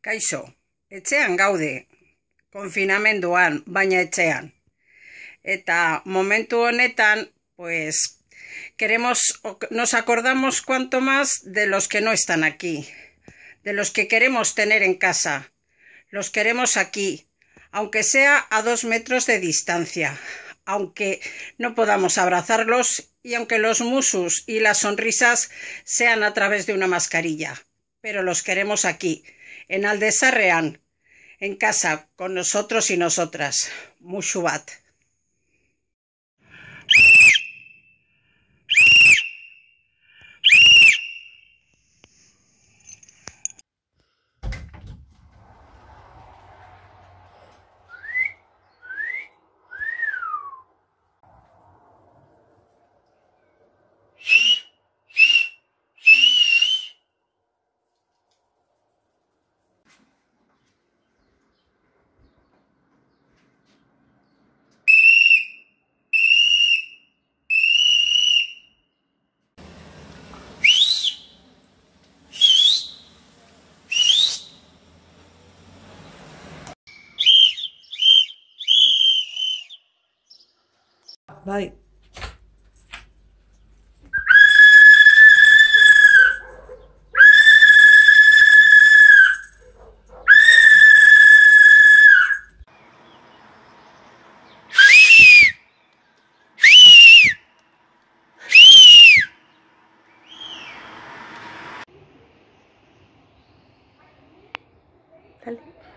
Kaixo, etxean gaude, konfinamenduan, baina etxean. Eta momentu honetan, pues, queremos, nos acordamos cuanto más de los que no están aquí, de los que queremos tener en casa. Los queremos aquí, aunque sea a dos metros de distancia, aunque no podamos abrazarlos y aunque los musus y las sonrisas sean a través de una mascarilla. Pero los queremos aquí, en Aldesarrean, en casa, con nosotros y nosotras. đọc vậy Dale.